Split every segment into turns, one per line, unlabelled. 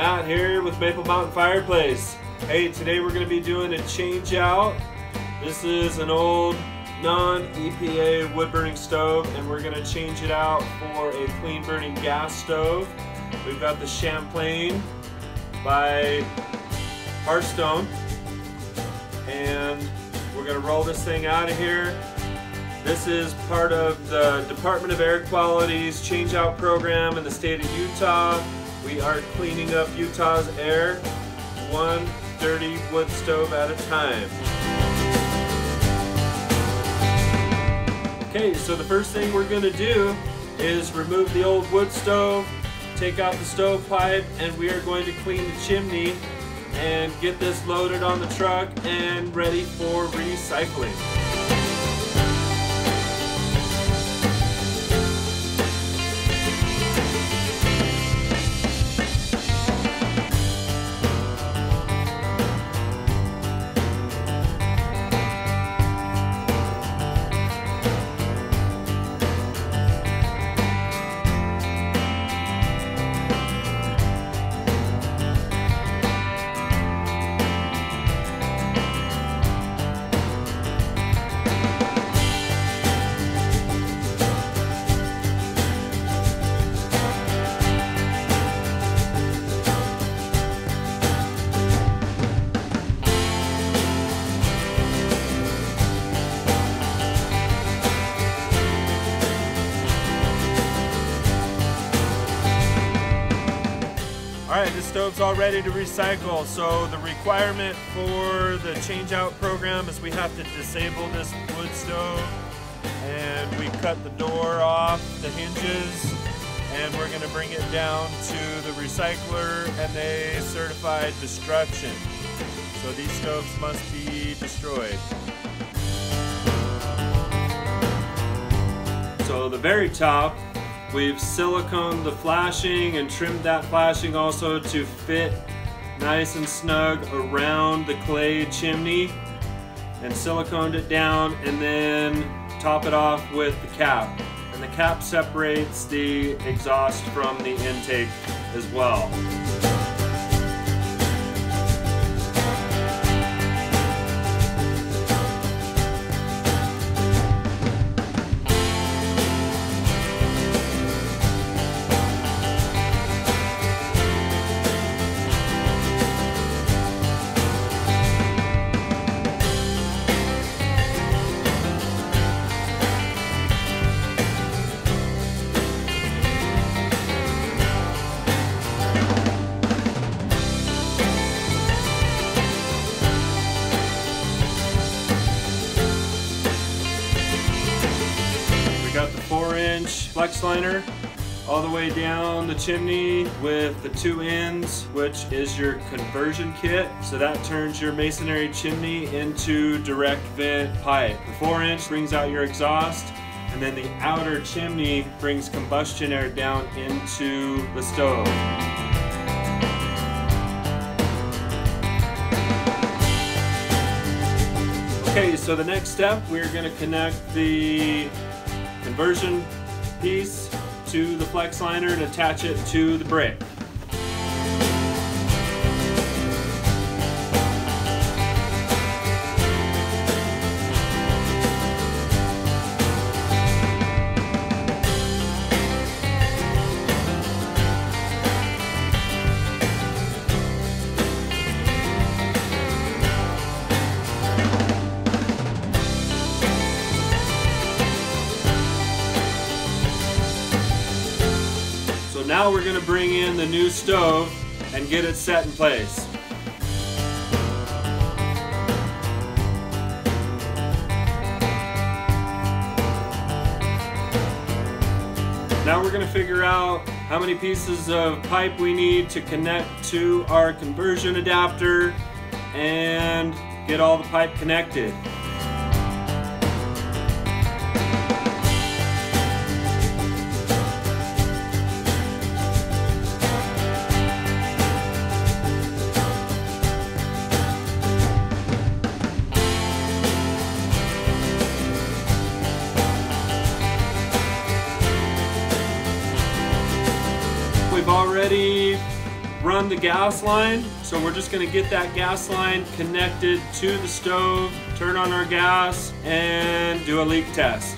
Matt here with Maple Mountain Fireplace. Hey, today we're going to be doing a change out. This is an old non-EPA wood burning stove and we're going to change it out for a clean burning gas stove. We've got the Champlain by Hearthstone and we're going to roll this thing out of here. This is part of the Department of Air Quality's change out program in the state of Utah. We are cleaning up Utah's air one dirty wood stove at a time. Okay, so the first thing we're to do is remove the old wood stove, take out the stovepipe, and we are going to clean the chimney and get this loaded on the truck and ready for recycling. Stove's all ready to recycle. So the requirement for the change out program is we have to disable this wood stove and we cut the door off the hinges and we're gonna bring it down to the recycler and they certified destruction. So these stoves must be destroyed. So the very top We've siliconed the flashing and trimmed that flashing also to fit nice and snug around the clay chimney and siliconed it down and then top it off with the cap. And the cap separates the exhaust from the intake as well. Inch flex liner all the way down the chimney with the two ends, which is your conversion kit. So that turns your masonry chimney into direct vent pipe. The four inch brings out your exhaust and then the outer chimney brings combustion air down into the stove. Okay, so the next step, we're gonna connect the conversion piece to the flex liner and attach it to the brick. So now we're gonna bring in the new stove and get it set in place. Now we're gonna figure out how many pieces of pipe we need to connect to our conversion adapter and get all the pipe connected. Run the gas line. So we're just gonna get that gas line connected to the stove, turn on our gas, and do a leak test.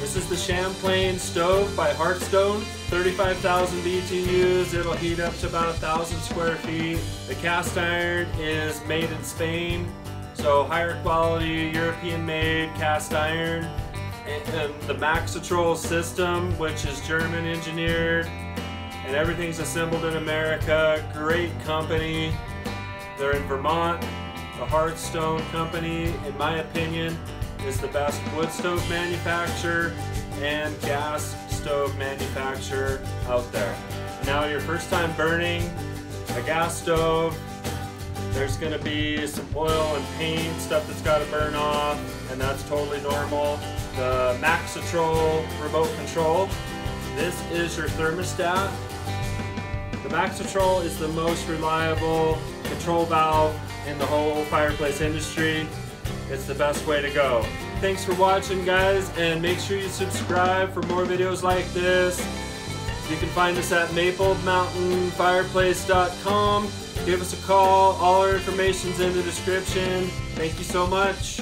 This is the Champlain stove by Hearthstone. 35,000 BTUs, it'll heat up to about a thousand square feet. The cast iron is made in Spain, so higher quality European made cast iron. And the Maxitrol system, which is German engineered, and everything's assembled in America. Great company. They're in Vermont. The Hearthstone company, in my opinion, is the best wood stove manufacturer and gas stove manufacturer out there. Now your first time burning a gas stove, there's gonna be some oil and paint, stuff that's gotta burn off, and that's totally normal. The Maxitrol remote control, this is your thermostat. The Maxitrol is the most reliable control valve in the whole fireplace industry. It's the best way to go. Thanks for watching guys and make sure you subscribe for more videos like this. You can find us at maplemountainfireplace.com. Give us a call. All our information's in the description. Thank you so much.